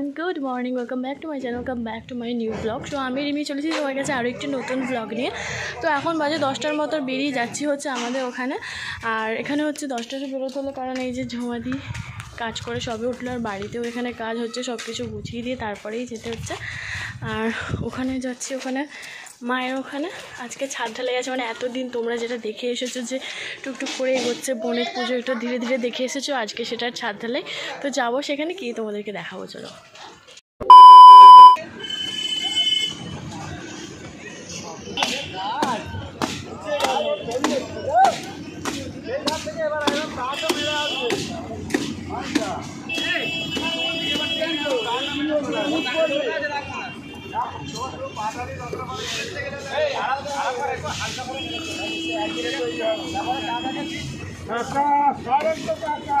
Everyone good morning welcome back to my channel welcome back to my new blog তো আমি রিমি চলেছি। তোমার কাছে আরও একটি নতুন ব্লগ নিয়ে। তো এখন বাজে দশটার মতো। বেরিয়ে যাচ্ছি হচ্ছে আমাদের ওখানে। আর এখানে হচ্ছে দশটাতে বেরোতে হলো কারণ এই যে ঝুমাদি কাজ করে সবে উঠল আর বাড়িতেও এখানে কাজ হচ্ছে সব কিছু গুছিয়ে দিয়ে তারপরেই যেতে হচ্ছে। আর ওখানে যাচ্ছি ওখানে। মায়ের ওখানে। আজকে ছাদ ঢালাই আছে মানে এতদিন তোমরা যেটা দেখে এসেছ যে টুকটুক করে এগোচ্ছে, বোনের পুজো একটু ধীরে ধীরে দেখে এসেছ, আজকে সেটার ছাদ ঢালাই। তো যাব সেখানে কি তোমাদেরকে দেখাবো, চলো। কাকা সরেন তো কাকা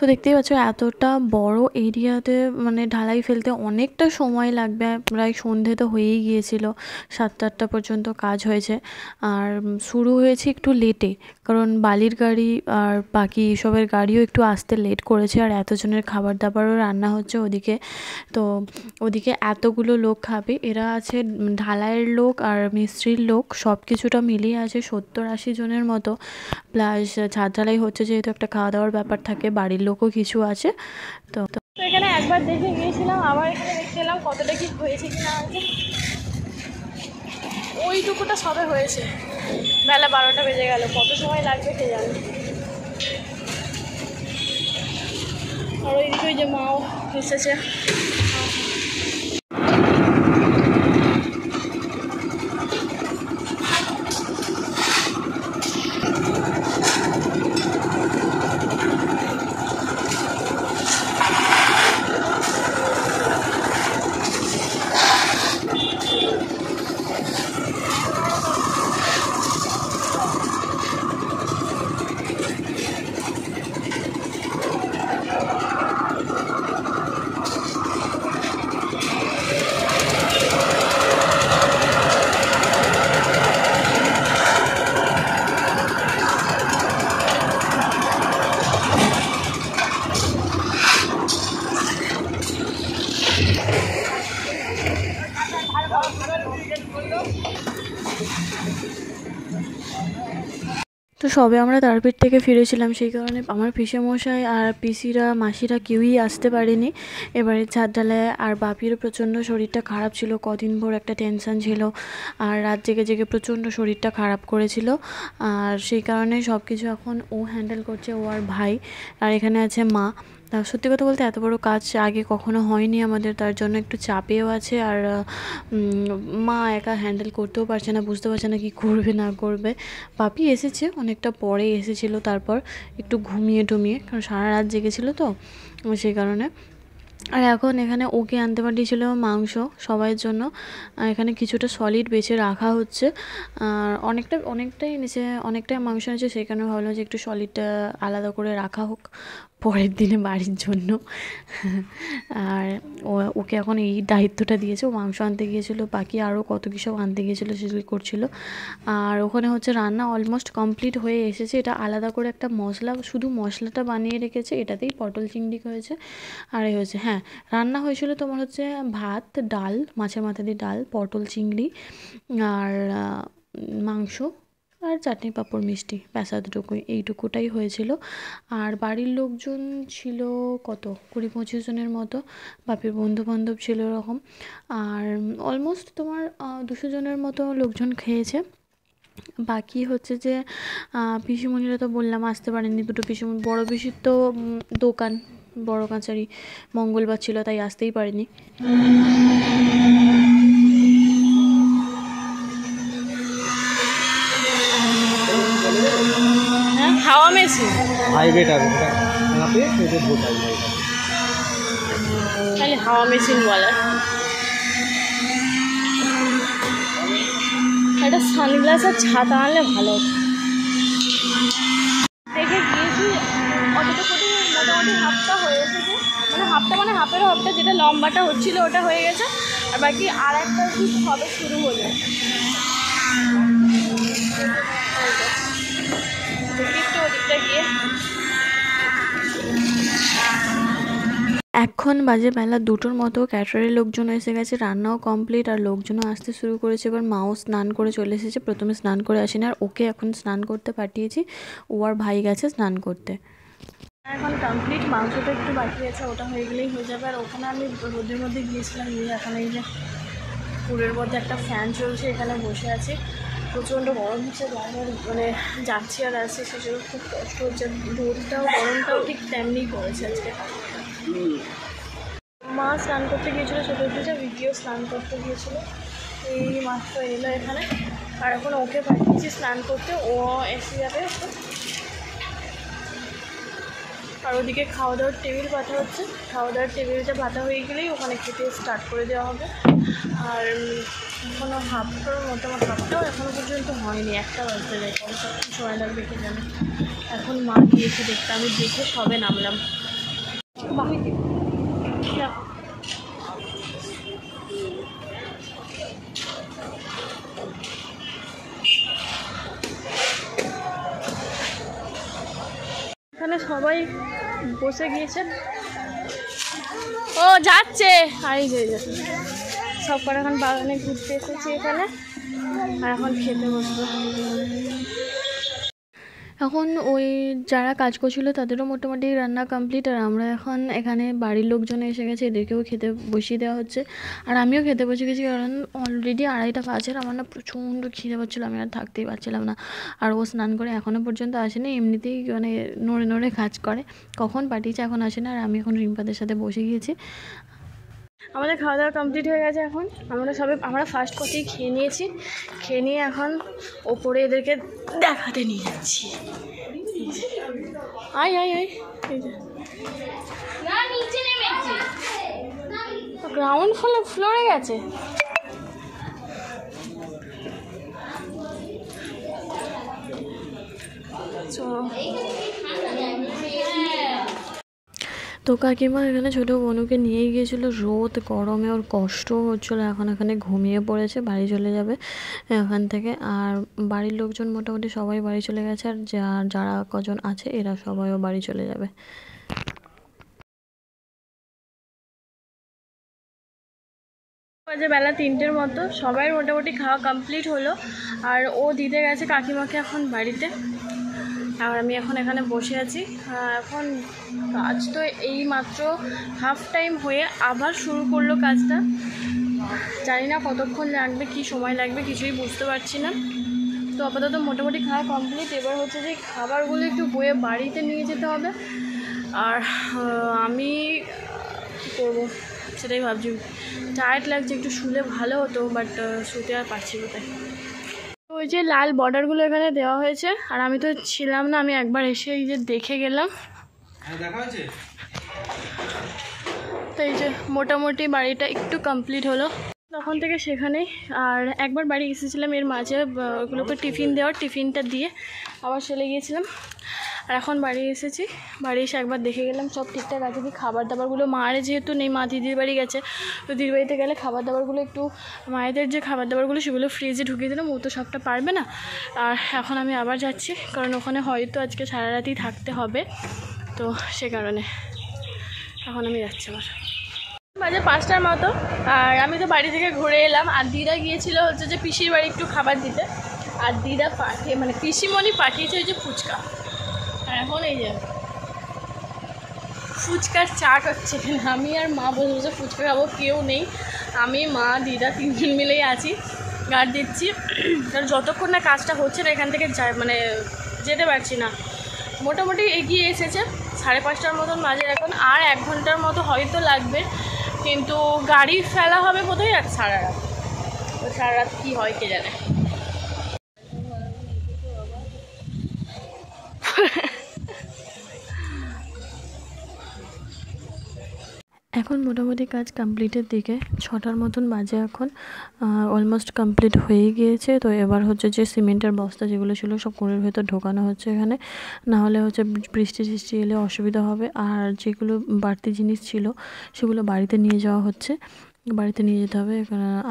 তো দেখতেই পাচ্ছ এতটা বড় এরিয়াতে মানে ঢালাই ফেলতে অনেকটা সময় লাগবে, প্রায় সন্ধে তো হয়েই গিয়েছিল, সাতটা আটটা পর্যন্ত কাজ হয়েছে। আর শুরু হয়েছে একটু লেটে কারণ বালির গাড়ি আর বাকি এসবের গাড়িও একটু আসতে লেট করেছে আর এতজনের খাবার দাবারও রান্না হচ্ছে ওদিকে। তো ওদিকে এতগুলো লোক খাবে, এরা আছে ঢালাইয়ের লোক আর মিস্ত্রির লোক, সব কিছুটা মিলিয়ে আছে সত্তর আশি জনের মতো। প্লাস ছাদ ঢালাই হচ্ছে যেহেতু একটা খাওয়া দাওয়ার ব্যাপার থাকে, বাড়ির লোকও কিছু আছে। তো এখানে একবার দেখে গিয়েছিলাম, আবার এখানে দেখতে এলাম কতটা কি হয়েছে কি না ওইটুকুটা সবে হয়েছে। বেলা বারোটা বেজে গেল, কত সময় লাগবে কে জানে। আর ওইদিকে ওই যে মাও এসেছে। সবে আমরা তারপীঠ থেকে ফিরেছিলাম, সেই কারণে আমার পিসেমশাই আর পিসিরা, মাসিরা কেউই আসতে পারেনি। এবারে ছাদ ঢালায় আর বাপিরও প্রচণ্ড শরীরটা খারাপ ছিল, কদিন ভোর একটা টেনশান ছিল আর রাত জেগে জেগে প্রচণ্ড শরীরটা খারাপ করেছিল। আর সেই কারণে সব কিছু এখন ও হ্যান্ডেল করছে, ও আর ভাই। আর এখানে আছে মা। তা সত্যি কথা বলতে এত বড় কাজ আগে কখনো হয়নি আমাদের, তার জন্য একটু চাপেও আছে আর মা একা হ্যান্ডেল করতেও পারছে না, বুঝতে পারছে না কি করবে, না করবে। পাপি এসেছে, অনেকটা পরে এসেছিল, তারপর একটু ঘুমিয়ে টুমিয়ে, কারণ সারা রাত জেগেছিল তো, সেই কারণে। আর এখন এখানে ওকে আনতে পাঠিয়েছিল মাংস সবাইয়ের জন্য এখানে কিছুটা সলিড বেছে রাখা হচ্ছে। আর অনেকটা, অনেকটাই নিচে, অনেকটাই মাংস নিয়েছে সেই কারণে ভাবলাম যে একটু সলিডটা আলাদা করে রাখা হোক। পরের দিনে বাড়ির জন্য। আর ওকে এখন এই দায়িত্বটা দিয়েছে। ও মাংস আনতে গিয়েছিল, বাকি আরও কত কী সব আনতে গিয়েছিল সেগুলি করছিল। আর ওখানে হচ্ছে রান্না অলমোস্ট কমপ্লিট হয়ে এসেছে। এটা আলাদা করে একটা মশলা, শুধু মশলাটা বানিয়ে রেখেছে। এটাতেই পটল চিংড়ি হয়েছে। আর এই হয়েছে হ্যাঁ রান্না হয়েছিল তোমার হচ্ছে ভাত, ডাল, মাছের মাথা দিয়ে ডাল, পটল চিংড়ি, আর মাংস। আর চাটনি পাঁপড় মিষ্টি, ব্যাস এইটুকুটাই হয়েছিল। আর বাড়ির লোকজন ছিল কত? কুড়ি, পঁচিশ জনের মতো। বাপির বন্ধু বান্ধব ছিল এরকম। আর অলমোস্ট তোমার দুশো জনের মতো লোকজন খেয়েছে। বাকি হচ্ছে যে পিসিমণিরা তো বললাম আসতে পারেনি দুটো পিসিমণি, বড় পিসির তো দোকান, বড় কাছারি মঙ্গলবার ছিল, তাই আসতেই পারেনি হ্যাঁ হাওয়া হাইওয়েটা হাতে এতে ভোটার তাহলে হাওয়া মেশিন বলার একটা সানগ্লাস আর ছাতা আনলে ভালো। দেখে গিয়েছি, অতটা কোটি মোটামুটি হাফটা হয়ে এসেছে। মানে হাফটা মানে হাফের হাফটা যেটা লম্বাটা হচ্ছিল ওটা হয়ে গেছে। আর বাকি আর একটা হবে, শুরু হলো। এখন বাজে বেলা দুটোর মতো ক্যাটারের লোকজন এসে গেছে রান্নাও কমপ্লিট আর লোকজনও আসতে শুরু করেছে। এবার মাও স্নান করে চলে এসেছে প্রথমে স্নান করে আসেনি আর ওকে এখন স্নান করতে পাঠিয়েছি। ও আর ভাই গেছে স্নান করতে। এখন কমপ্লিট মাংসটা একটু বাকি আছে ওটা হয়ে গেলেই হয়ে যাবে। আর ওখানে আমি রোদের মধ্যে গিয়েছিলাম গিয়ে এখন এই যে পুরের মধ্যে একটা ফ্যান চলছে এখানে বসে আছি। প্রচণ্ড গরম হচ্ছে বাইরে মানে যাচ্ছি আর আসছি সেজন্য খুব কষ্ট হচ্ছে। রোদটাও গরমটাও ঠিক তেমনি পড়েছে আজকে। মা স্নান করতে গিয়েছিল ছোটো দিকে ভিডিও স্নান করতে গিয়েছিল। এই মাত্র এলো এখানে। আর এখন ওকে পাঠিয়েছি স্নান করতে, ও এসে যাবে আর ওদিকে খাওয়া দাওয়ার টেবিল পাতা হচ্ছে। খাওয়া দাওয়ার টেবিলটা পাতা হয়ে গেলেই ওখানে খেতে স্টার্ট করে দেওয়া হবে। আর এখনও হাফটার মোটামুটি হাফটাও এখনও পর্যন্ত হয়নি। একটা বাজতে যায় কত সময় লাগবে কে জানে। এখন মা গিয়েছে দেখতে, আমি দেখে সবে নামলাম বাহ দেখো এখানে সবাই বসে গিয়েছেন? ও যাচ্ছে। আর এই যে যাচ্ছে। সব করে এখন বাগানে ঘুরতে এসেছি এখানে। আর এখন খেতে বসবো। এখন ওই যারা কাজ করছিল তাদেরও মোটামুটি রান্না কমপ্লিট আর আমরা এখন এখানে বাড়ির লোকজন এসে গেছে, এদেরকেও খেতে বসিয়ে দেওয়া হচ্ছে। আর আমিও খেতে বসে গেছি, কারণ অলরেডি আড়াইটা বাজে, আর আমার না প্রচণ্ড খিদে পাচ্ছিলো, আমি আর থাকতেই পারছিলাম না। আর ও স্নান করে এখনও পর্যন্ত আসেনি, এমনিতেই মানে নড়ে নড়ে কাজ করে। কখন পাঠিয়েছে এখন আসে না আর আমি এখন রিম্পাদের সাথে বসে গিয়েছি। আমাদের খাওয়া দাওয়া কমপ্লিট হয়ে গেছে এখন। আমরা সবে, আমরা ফার্স্ট কতেই খেয়ে নিয়েছি। খেয়ে নিয়ে এখন ওপরে এদেরকে দেখাতে নিয়ে যাচ্ছি। আয় আয় আয়। গ্রাউন্ড ফ্লোর ফ্লোরে গেছে। চলো। তো কাকিমা এখানে ছোটো বনুকে নিয়ে গিয়েছিল। রোদ, গরমে ওর কষ্ট হচ্ছিল। এখন এখানে ঘুমিয়ে পড়েছে, বাড়ি চলে যাবে এখান থেকে। আর বাড়ির লোকজন মোটামুটি সবাই বাড়ি চলে গেছে। আর যা, যারা কজন আছে, এরা সবাইও বাড়ি চলে যাবে। বেলা তিনটের মতো। সবাই মোটামুটি খাওয়া কমপ্লিট হলো। আর ও দিতে গেছে কাকিমাকে এখন বাড়িতে। আর আমি এখন এখানে বসে আছি। এখন কাজ তো এই মাত্র হাফ টাইম হয়ে আবার শুরু করল কাজটা। জানি না কতক্ষণ লাগবে, কি সময় লাগবে, কিছুই বুঝতে পারছি না। তো আপাতত মোটামুটি খাওয়া কমপ্লিট এবার হচ্ছে যে খাবারগুলো একটু বয়ে বাড়িতে নিয়ে যেতে হবে। আর আমি কী করব? সেটাই ভাবছি। টায়ার্ড লাগছে, একটু শুলে ভালো হতো বাট শুতে আর পারছি কোথায় ওই যে লাল বর্ডারগুলো এখানে দেওয়া হয়েছে আর আমি তো ছিলাম না আমি একবার এসে এই যে দেখে গেলাম। তো এই যে মোটামুটি বাড়িটা একটু কমপ্লিট হলো। তখন থেকে সেখানেই। আর একবার বাড়ি এসেছিলাম এর মাঝে ওগুলোকে টিফিন দেওয়ার, টিফিনটা দিয়ে আবার চলে গিয়েছিলাম। আর এখন বাড়ি এসেছি। বাড়ি এসে একবার দেখে গেলাম, সব ঠিকঠাক আছে কি? খাবার দাবারগুলো মায়ের যেহেতু নেই, মা দিদির বাড়ি গেছে। তো দিদির বাড়িতে গেলে খাবার দাবারগুলো একটু, মায়েদের যে খাবার দাবারগুলো সেগুলো ফ্রিজে ঢুকিয়ে দিলাম, ও তো সবটা পারবে না। আর এখন আমি আবার যাচ্ছি, কারণ ওখানে হয়তো আজকে সারা রাতই থাকতে হবে। তো সে কারণে এখন আমি যাচ্ছি আবার। বাজে পাঁচটার মতো। আর আমি তো বাড়ি থেকে ঘুরে এলাম। আর দিদা গিয়েছিল হচ্ছে যে পিসির বাড়ি একটু খাবার দিতে। আর দিদা পাঠিয়ে মানে পিসিমণি পাঠিয়েছে ওই যে ফুচকা। এখন এই যে ফুচকার চাট হচ্ছে। আমি আর মা বসে বসে ফুচকা খাব, কেউ নেই। আমি, মা, দিদা তিনজন মিলেই আছি। গার্ড দিচ্ছি। কারণ যতক্ষণ না কাজটা হচ্ছে না, এখান থেকে যা- মানে যেতে পারছি না। মোটামুটি এগিয়ে এসেছে। সাড়ে পাঁচটার মতন বাজে এখন। আর এক ঘণ্টার মতো হয়তো লাগবে। কিন্তু গাড়ি ফেলা হবে বোধহয় আর সারা রাত। সারা রাত কী হয় কে জানে। এখন মোটামুটি কাজ কমপ্লিটের দিকে। ছটার মতন বাজে এখন। অলমোস্ট কমপ্লিট হয়ে গিয়েছে। তো এবার হচ্ছে যে সিমেন্টের বস্তা যেগুলো ছিল সব কোণের ভেতর ঢোকানো হচ্ছে এখানে। না হলে হচ্ছে বৃষ্টি টিষ্টি এলে অসুবিধা হবে। আর যেগুলো বাড়তি জিনিস ছিল, সেগুলো বাড়িতে নিয়ে যাওয়া হচ্ছে। বাড়িতে নিয়ে যেতে হবে।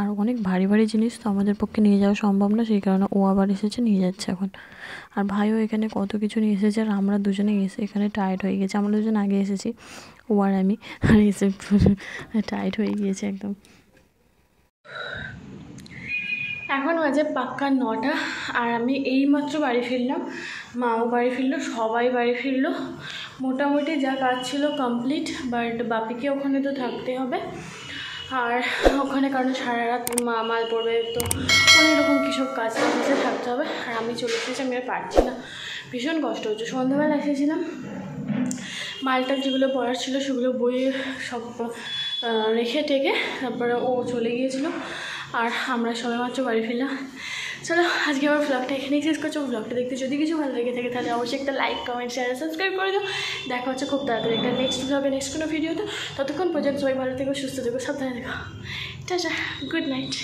আর অনেক ভারী ভারী জিনিস তো আমাদের পক্ষে নিয়ে যাওয়া সম্ভব না। সেই কারণে ও আবার এসেছে, নিয়ে যাচ্ছে এখন। আর ভাইও এখানে কত কিছু নিয়ে এসেছে। আর আমরা দুজনে এসে এখানে টায়ার্ড হয়ে গেছে। আমরা দুজন আগে এসেছি। ও আর আমি আর এসে টায়ার্ড হয়ে গিয়েছে একদম। এখন বাজে পাক্কা নটা আর আমি এইমাত্র বাড়ি ফিরলাম। মাও বাড়ি ফিরলো, সবাই বাড়ি ফিরলো। মোটামুটি যা কাজ ছিল কমপ্লিট বাট বাপিকে ওখানে তো থাকতে হবে। আর ওখানে কারণ সারা রাত মা মাল পড়বে তো অনেক রকম কী সব কাজ কাজে থাকতে হবে। আর আমি চলে এসেছি, আমি আর পারছি না। ভীষণ কষ্ট হচ্ছে। সন্ধ্যাবেলা এসেছিলাম মালটা যেগুলো পড়ার ছিল সেগুলো বইয়ে সব রেখে টেকে তারপরে ও চলে গিয়েছিল আর আমরা সবাই মাত্র বাড়ি ফিরলাম। চলো, আজকে আমার ব্লগটা এখানেই শেষ করছ। ব্লগটা দেখতে যদি কিছু ভালো লেগে থাকে, তাহলে অবশ্যই একটা লাইক কমেন্ট শেয়ার সাবস্ক্রাইব করে দিও। দেখা হচ্ছে খুব তাড়াতাড়ি একটা নেক্সট ব্লগে নেক্সট কোনো ভিডিওতে ততক্ষণ পর্যন্ত সবাই ভালো থেকো, সুস্থ থেকো, সাবধানে থেকো। Tata good night